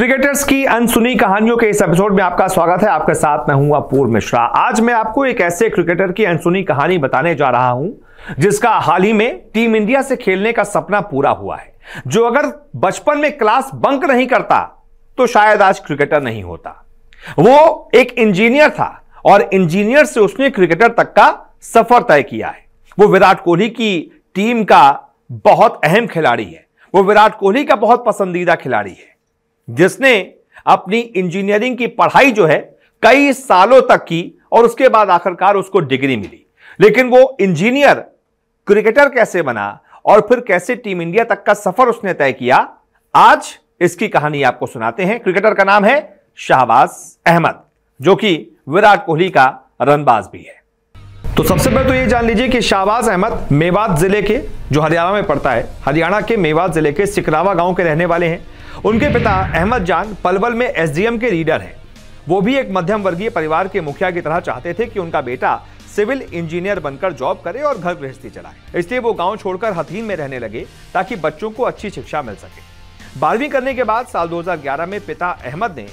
Cricketers की अनसुनी कहानियों के इस एपिसोड में आपका स्वागत है। आपके साथ मैं हूँ अपूर्व मिश्रा। आज मैं आपको एक ऐसे क्रिकेटर की अनसुनी कहानी बताने जा रहा हूँ, जिसका हाल ही में टीम इंडिया से खेलने का सपना पूरा हुआ है। जो अगर बचपन में क्लास बंक नहीं करता तो शायद आज क्रिकेटर नहीं होता। वो एक इंजीनियर था और इंजीनियर से उसने क्रिकेटर तक का सफ़र तय किया है। वो विराट कोहली की टीम का बहुत अहम खिलाड़ी है। वो विराट कोहली का बहुत पसंदीदा खिलाड़ी है। जिसने अपनी इंजीनियरिंग की पढ़ाई जो है कई सालों तक की और उसके बाद आखिरकार उसको डिग्री मिली। लेकिन वो इंजीनियर, क्रिकेटर कैसे बना और फिर कैसे टीम इंडिया तक का सफ़र उसने तय किया, आज इसकी कहानी आपको सुनाते हैं। क्रिकेटर का नाम है शाहबाज अहमद, जो कि विराट कोहली का रनबाज भी है। तो सबसे पहले तो ये जान लीजिए कि शाहबाज अहमद मेवात ज़िले के, जो हरियाणा में पड़ता है, हरियाणा के मेवात ज़िले के सिकरावा गाँव के रहने वाले हैं। उनके पिता अहमद जान पलवल में एसडीएम के लीडर हैं। वो भी एक मध्यम वर्गीय परिवार के मुखिया की तरह चाहते थे कि उनका बेटा सिविल इंजीनियर बनकर जॉब करे और घर गृहस्थी चलाए। इसलिए वो गाँव छोड़कर हथीन में रहने लगे ताकि बच्चों को अच्छी शिक्षा मिल सके। बारहवीं करने के बाद साल 2011 में पिता अहमद ने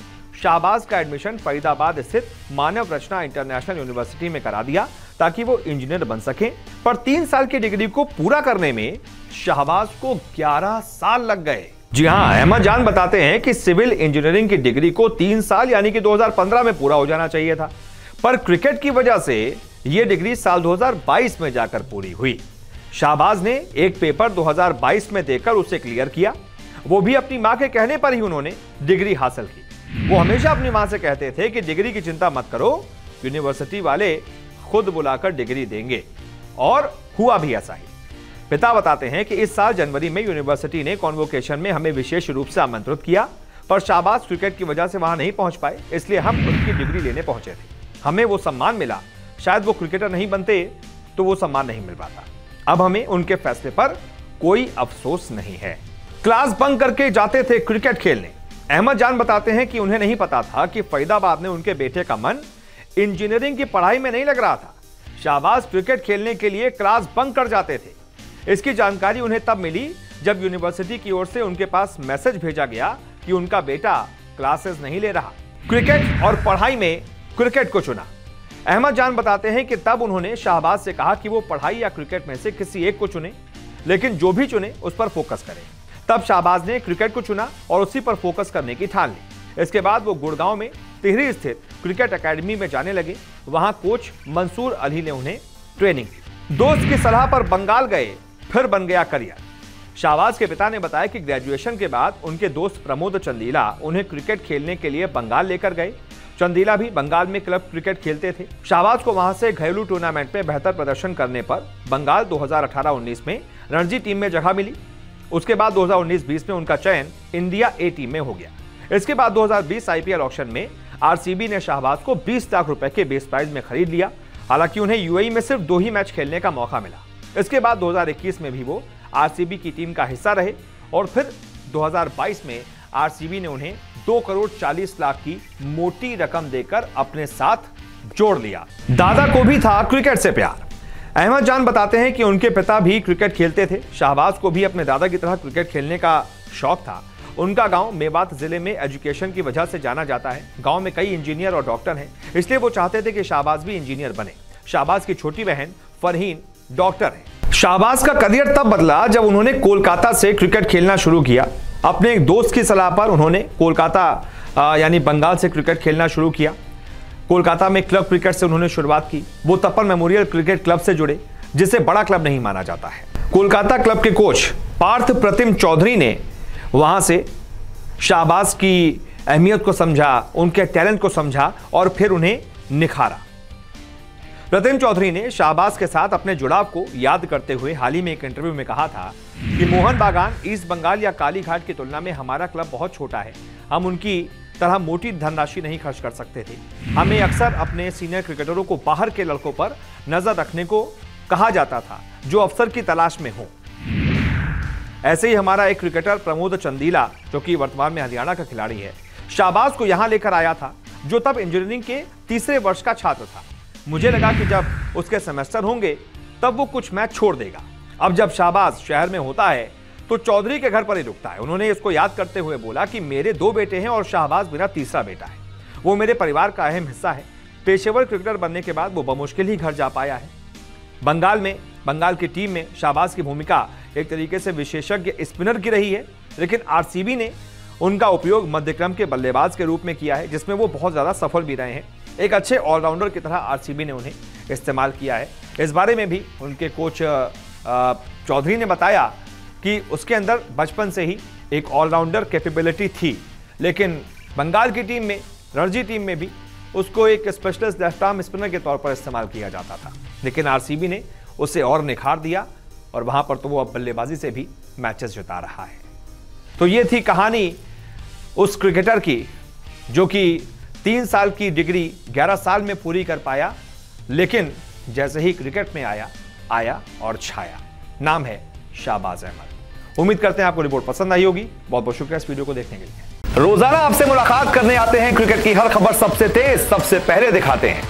शाहबाज का एडमिशन फरीदाबाद स्थित मानव रचना इंटरनेशनल यूनिवर्सिटी में करा दिया ताकि वो इंजीनियर बन सके। पर तीन साल की डिग्री को पूरा करने में शाहबाज को 11 साल लग गए। जी हाँ अहमद जान बताते हैं कि सिविल इंजीनियरिंग की डिग्री को तीन साल यानी कि 2015 में पूरा हो जाना चाहिए था। पर क्रिकेट की वजह से यह डिग्री साल 2022 में जाकर पूरी हुई। शाहबाज ने एक पेपर 2022 में देकर उसे क्लियर किया। वो भी अपनी माँ के कहने पर ही उन्होंने डिग्री हासिल की। वो हमेशा अपनी माँ से कहते थे कि डिग्री की चिंता मत करो, यूनिवर्सिटी वाले खुद बुलाकर डिग्री देंगे। और हुआ भी ऐसा ही। पिता बताते हैं कि इस साल जनवरी में यूनिवर्सिटी ने कॉन्वोकेशन में हमें विशेष रूप से आमंत्रित किया, पर शाहबाज क्रिकेट की वजह से वहाँ नहीं पहुँच पाए, इसलिए हम उनकी डिग्री लेने पहुँचे थे। हमें वो सम्मान मिला। शायद वो क्रिकेटर नहीं बनते तो वो सम्मान नहीं मिल पाता। अब हमें उनके फैसले पर कोई अफसोस नहीं है। क्लास बंक करके जाते थे क्रिकेट खेलने। अहमद जान बताते हैं कि उन्हें नहीं पता था कि फरीदाबाद में उनके बेटे का मन इंजीनियरिंग की पढ़ाई में नहीं लग रहा था। शाहबाज क्रिकेट खेलने के लिए क्लास बंक कर जाते थे। इसकी जानकारी उन्हें तब मिली जब यूनिवर्सिटी की ओर से उनके पास मैसेज भेजा गया कि उनका बेटा क्लासेस नहीं ले रहा। क्रिकेट और पढ़ाई में क्रिकेट को चुना। अहमद जान बताते हैं कि तब उन्होंने शाहबाज से कहा कि वो पढ़ाई या क्रिकेट में से किसी एक को चुने, लेकिन जो भी चुने, उस पर फोकस करें। तब शाहबाज ने क्रिकेट को चुना और उसी पर फोकस करने की ठान ली। इसके बाद वो गुड़गांव में तिहरी स्थित क्रिकेट एकेडमी में जाने लगे। वहाँ कोच मंसूर अली ने उन्हें ट्रेनिंग दोस्त की सलाह पर बंगाल गए फिर बन गया करियर। शाहबाज के पिता ने बताया कि ग्रेजुएशन के बाद उनके दोस्त प्रमोद चंदीला उन्हें क्रिकेट खेलने के लिए बंगाल लेकर गए। चंदीला भी बंगाल में क्लब क्रिकेट खेलते थे। शाहबाज को वहाँ से घरेलू टूर्नामेंट में बेहतर प्रदर्शन करने पर बंगाल 2018-19 में रणजी टीम में जगह मिली। उसके बाद 2019-20 में उनका चयन इंडिया ए टीम में हो गया। इसके बाद 2020 आईपीएल ऑक्शन में आरसीबी ने शाहबाज को 20 लाख रुपए के बेस प्राइस में खरीद लिया। हालाँकि उन्हें यूएई में सिर्फ़ दो ही मैच खेलने का मौका मिला। इसके बाद 2021 में भी वो आरसीबी की टीम का हिस्सा रहे और फिर 2022 में आरसीबी ने उन्हें दो करोड़ चालीस लाख की मोटी रकम देकर अपने साथ जोड़ लिया। दादा को भी था क्रिकेट से प्यार। अहमद जान बताते हैं कि उनके पिता भी क्रिकेट खेलते थे। शाहबाज को भी अपने दादा की तरह क्रिकेट खेलने का शौक था। उनका गाँव मेवात ज़िले में एजुकेशन की वजह से जाना जाता है। गाँव में कई इंजीनियर और डॉक्टर हैं, इसलिए वो चाहते थे कि शाहबाज भी इंजीनियर बने। शाहबाज की छोटी बहन फरहीन डॉक्टर है। शाहबाज का करियर तब बदला जब उन्होंने कोलकाता से क्रिकेट खेलना शुरू किया। अपने एक दोस्त की सलाह पर उन्होंने कोलकाता यानी बंगाल से क्रिकेट खेलना शुरू किया। कोलकाता में क्लब क्रिकेट से उन्होंने शुरुआत की। वो तपन मेमोरियल क्रिकेट क्लब से जुड़े, जिसे बड़ा क्लब नहीं माना जाता है। कोलकाता क्लब के कोच पार्थ प्रतिम चौधरी ने वहाँ से शाहबाज की अहमियत को समझा, उनके टैलेंट को समझा और फिर उन्हें निखारा। रतिन चौधरी ने शाहबाज के साथ अपने जुड़ाव को याद करते हुए हाल ही में एक इंटरव्यू में कहा था कि मोहन बागान, ईस्ट बंगाल या कालीघाट की तुलना में हमारा क्लब बहुत छोटा है। हम उनकी तरह मोटी धनराशि नहीं खर्च कर सकते थे। हमें अक्सर अपने सीनियर क्रिकेटरों को बाहर के लड़कों पर नज़र रखने को कहा जाता था, जो अफसर की तलाश में हो। ऐसे ही हमारा एक क्रिकेटर प्रमोद चंदीला, जो कि वर्तमान में हरियाणा का खिलाड़ी है, शाहबाज को यहाँ लेकर आया था, जो तब इंजीनियरिंग के तीसरे वर्ष का छात्र था। मुझे लगा कि जब उसके सेमेस्टर होंगे, तब वो कुछ मैच छोड़ देगा। अब जब शाहबाज शहर में होता है तो चौधरी के घर पर ही रुकता है। उन्होंने इसको याद करते हुए बोला कि मेरे दो बेटे हैं और शाहबाज मेरा तीसरा बेटा है। वो मेरे परिवार का अहम हिस्सा है। पेशेवर क्रिकेटर बनने के बाद वो बमुश्किल ही घर जा पाया है। बंगाल में, बंगाल की टीम में शाहबाज की भूमिका एक तरीके से विशेषज्ञ स्पिनर की रही है, लेकिन आरसीबी ने उनका उपयोग मध्यक्रम के बल्लेबाज के रूप में किया है, जिसमें वो बहुत ज़्यादा सफल भी रहे हैं। एक अच्छे ऑलराउंडर की तरह आरसीबी ने उन्हें इस्तेमाल किया है। इस बारे में भी उनके कोच चौधरी ने बताया कि उसके अंदर बचपन से ही एक ऑलराउंडर कैपेबिलिटी थी, लेकिन बंगाल की टीम में, रणजी टीम में भी उसको एक स्पेशलिस्ट लेफ़्ट स्पिनर के तौर पर इस्तेमाल किया जाता था। लेकिन आरसीबी ने उसे और निखार दिया और वहाँ पर तो वो अब बल्लेबाजी से भी मैचेस जिता रहा है। तो ये थी कहानी उस क्रिकेटर की, जो कि तीन साल की डिग्री, ग्यारह साल में पूरी कर पाया, लेकिन जैसे ही क्रिकेट में आया आया और छाया। नाम है शाहबाज अहमद। उम्मीद करते हैं आपको रिपोर्ट पसंद आई होगी। बहुत बहुत शुक्रिया इस वीडियो को देखने के लिए। रोज़ाना आपसे मुलाकात करने आते हैं। क्रिकेट की हर खबर सबसे तेज, सबसे पहले दिखाते हैं।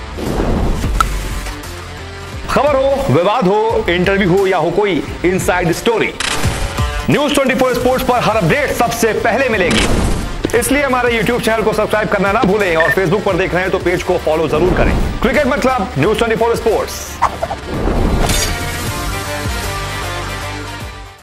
खबर हो, विवाद हो, इंटरव्यू हो या हो कोई इनसाइड स्टोरी न्यूज़ 24 स्पोर्ट्स पर हर अपडेट सबसे पहले मिलेगी। इसलिए हमारे यूट्यूब चैनल को सब्सक्राइब करना ना भूलें और फेसबुक पर देख रहे हैं तो पेज को फॉलो ज़रूर करें। क्रिकेट मतलब न्यूज़ 24 स्पोर्ट्स